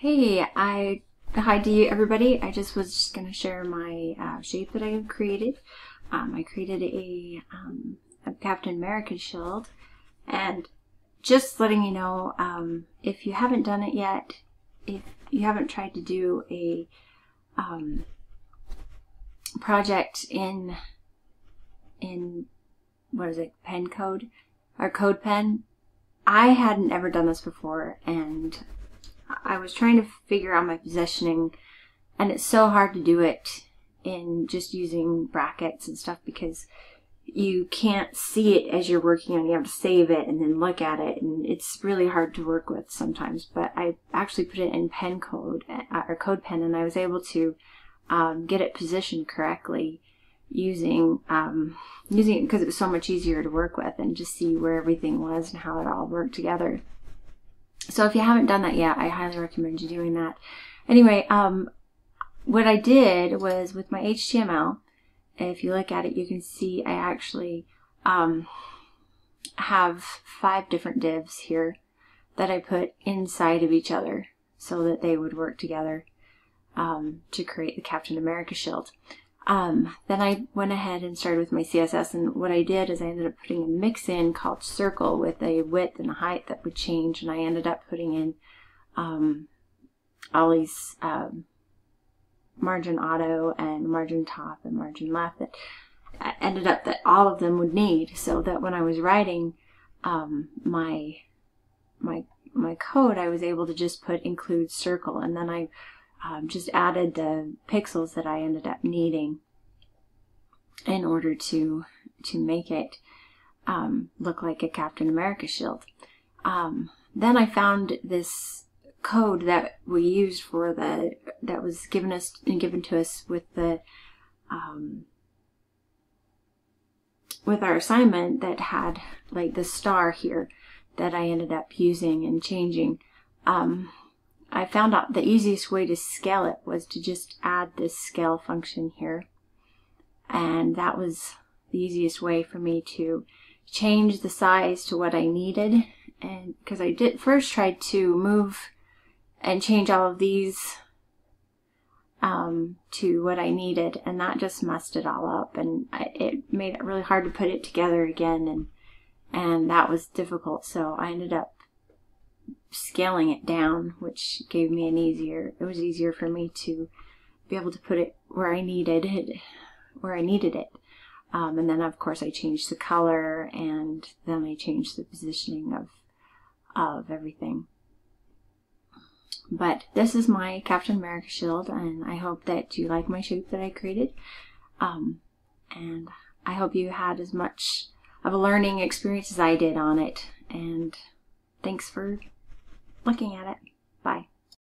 Hey, I hi to you everybody. I just was just gonna share my uh, shape that I have created. Um, I created a, um, a, Captain America shield, and just letting you know um, if you haven't done it yet, if you haven't tried to do a um, project in in what is it pen code or code pen. I hadn't ever done this before, and I was trying to figure out my positioning, and it's so hard to do it in just using brackets and stuff because you can't see it as you're working on it. You have to save it and then look at it, and it's really hard to work with sometimes. But I actually put it in pen code uh, or CodePen, and I was able to um, get it positioned correctly using um, using it because it was so much easier to work with and just see where everything was and how it all worked together. So if you haven't done that yet, I highly recommend you doing that. Anyway, um, what I did was with my HTML, if you look at it, you can see I actually um, have five different divs here that I put inside of each other so that they would work together um, to create the Captain America shield. Um, then I went ahead and started with my CSS and what I did is I ended up putting a mixin called circle with a width and a height that would change and I ended up putting in um, all these um, margin auto and margin top and margin left that I ended up that all of them would need. So that when I was writing um, my my my code I was able to just put include circle and then I um, just added the pixels that I ended up needing in order to to make it um, look like a Captain America shield. Um, then I found this code that we used for the that was given us and given to us with the um, with our assignment that had like the star here that I ended up using and changing. Um, I found out the easiest way to scale it was to just add this scale function here. And that was the easiest way for me to change the size to what I needed. And because I did first tried to move and change all of these um, to what I needed, and that just messed it all up, and I, it made it really hard to put it together again, and and that was difficult. So I ended up scaling it down, which gave me an easier, it was easier for me to be able to put it where I needed it, where I needed it. Um, and then of course I changed the color and then I changed the positioning of, of everything. But this is my Captain America shield and I hope that you like my shape that I created. Um, and I hope you had as much of a learning experience as I did on it. And thanks for looking at it.